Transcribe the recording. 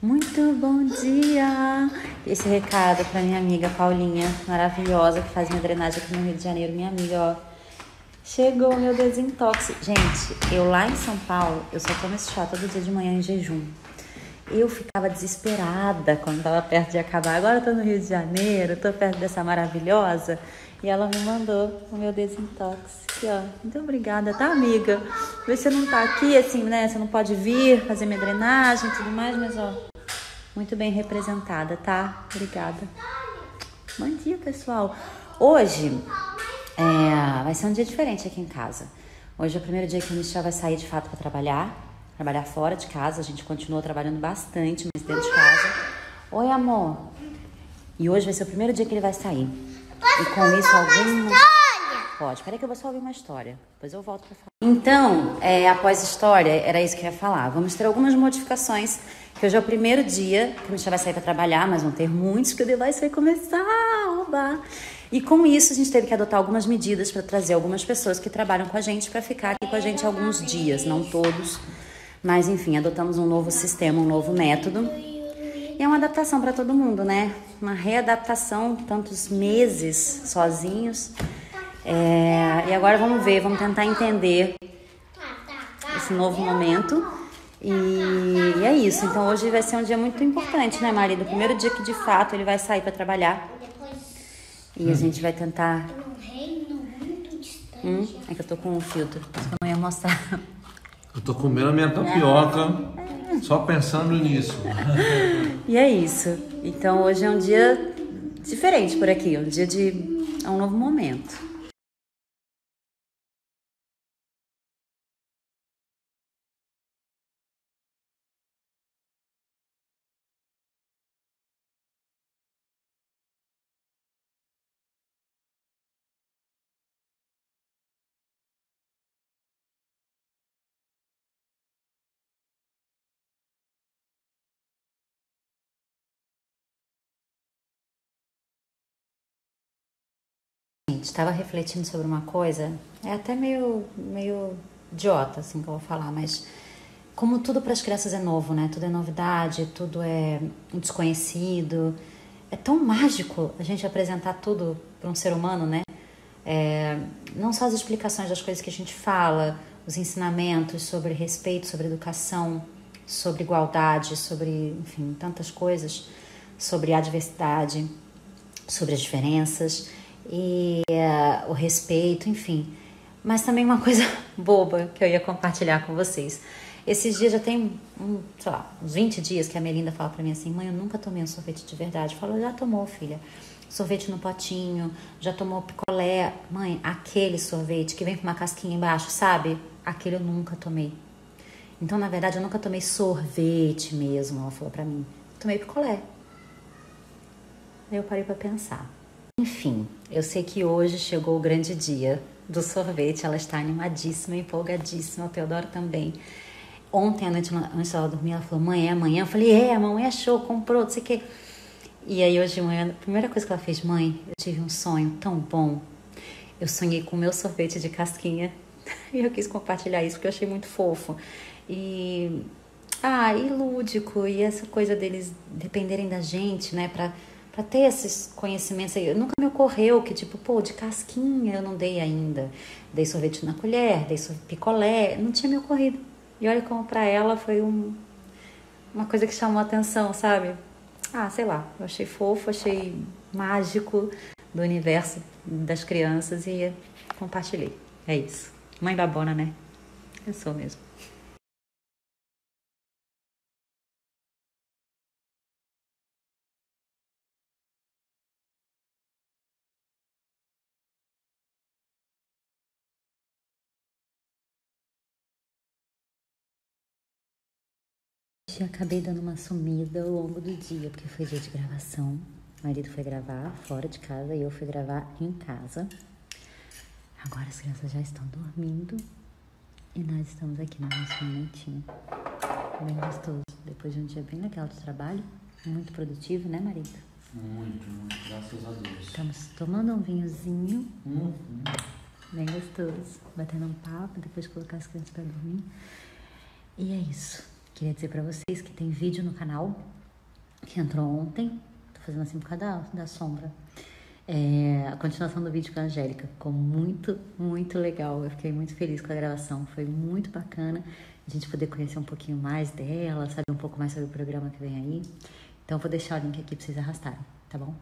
Muito bom dia! Esse recado para minha amiga Paulinha, maravilhosa, que faz minha drenagem aqui no Rio de Janeiro. Minha amiga, ó. Chegou meu desintox. Gente, eu lá em São Paulo, eu só tomo esse chá todo dia de manhã em jejum. Eu ficava desesperada quando tava perto de acabar. Agora eu tô no Rio de Janeiro, tô perto dessa maravilhosa. E ela me mandou o meu desintox. Aqui, ó. Muito obrigada, tá, amiga? Você não tá aqui, assim, né? Você não pode vir fazer minha drenagem e tudo mais, mas, ó. Muito bem representada, tá? Obrigada. Bom dia, pessoal. Hoje é, vai ser um dia diferente aqui em casa. Hoje é o primeiro dia que a Michelle vai sair de fato para trabalhar. Trabalhar fora de casa. A gente continua trabalhando bastante, mas dentro de casa. Oi, amor. E hoje vai ser o primeiro dia que ele vai sair. E com isso algumas. Pode, peraí que eu vou só ouvir uma história. Depois eu volto pra falar. Então, é, após história, era isso que eu ia falar. Vamos ter algumas modificações. Que hoje é o primeiro dia que a gente vai sair para trabalhar, mas vão ter muitos que o device vai começar a roubar. E com isso, a gente teve que adotar algumas medidas para trazer algumas pessoas que trabalham com a gente para ficar aqui com a gente alguns dias, não todos. Mas enfim, adotamos um novo sistema, um novo método. E é uma adaptação para todo mundo, né? Uma readaptação, tantos meses sozinhos. É, e agora vamos ver, vamos tentar entender esse novo momento. E, e é isso. Então hoje vai ser um dia muito importante, né, marido? O primeiro dia que de fato ele vai sair para trabalhar. E a gente vai tentar. Hum, é que eu tô com um filtro, por isso que eu não ia mostrar. Eu tô comendo a minha tapioca, só pensando nisso. E é isso. Então hoje é um dia diferente por aqui, um dia de. É um novo momento. Estava refletindo sobre uma coisa, é até meio, meio idiota, assim, que eu vou falar, mas como tudo para as crianças é novo, né? Tudo é novidade, tudo é desconhecido. É tão mágico a gente apresentar tudo para um ser humano, né? É, não só as explicações das coisas que a gente fala, os ensinamentos sobre respeito, sobre educação, sobre igualdade, sobre, enfim, tantas coisas, sobre a diversidade, sobre as diferenças e uh, o respeito, enfim. Mas também uma coisa boba que eu ia compartilhar com vocês. Esses dias já tem, um, sei lá, uns 20 dias que a Melinda fala pra mim assim: mãe, eu nunca tomei um sorvete de verdade. Eu falo, já tomou, filha. Sorvete no potinho, já tomou picolé. Mãe, aquele sorvete que vem com uma casquinha embaixo, sabe? Aquele eu nunca tomei. Então, na verdade, eu nunca tomei sorvete mesmo, ela falou pra mim. Tomei picolé. Aí eu parei pra pensar. Enfim, eu sei que hoje chegou o grande dia do sorvete. Ela está animadíssima, empolgadíssima. O Teodoro também. Ontem à noite, antes dela dormir, ela falou: Mãe, é amanhã? Eu falei: É, a mamãe achou, comprou, não sei o quê. E aí, hoje de manhã, a primeira coisa que ela fez: Mãe, eu tive um sonho tão bom. Eu sonhei com o meu sorvete de casquinha. E eu quis compartilhar isso porque eu achei muito fofo. E. Ah, e lúdico. E essa coisa deles dependerem da gente, né? Pra para ter esses conhecimentos aí. Nunca me ocorreu que, tipo, pô, de casquinha eu não dei ainda. Dei sorvete na colher, dei picolé, não tinha me ocorrido. E olha como para ela foi um, uma coisa que chamou atenção, sabe? Ah, sei lá, eu achei fofo, achei mágico do universo das crianças e compartilhei. É isso. Mãe babona, né? Eu sou mesmo. Hoje acabei dando uma sumida ao longo do dia, porque foi dia de gravação. O marido foi gravar fora de casa e eu fui gravar em casa. Agora as crianças já estão dormindo e nós estamos aqui no nosso momentinho. Bem gostoso. Depois de um dia bem legal de trabalho, muito produtivo, né, marido? Muito, muito, graças a Deus. Estamos tomando um vinhozinho. Uhum. Bem gostoso. Batendo um papo, depois de colocar as crianças para dormir. E é isso. Queria dizer para vocês que tem vídeo no canal que entrou ontem. Tô fazendo assim por causa da, da sombra. É, a continuação do vídeo com a Angélica ficou muito, muito legal. Eu fiquei muito feliz com a gravação. Foi muito bacana a gente poder conhecer um pouquinho mais dela, saber um pouco mais sobre o programa que vem aí. Então, eu vou deixar o link aqui para vocês arrastarem, tá bom?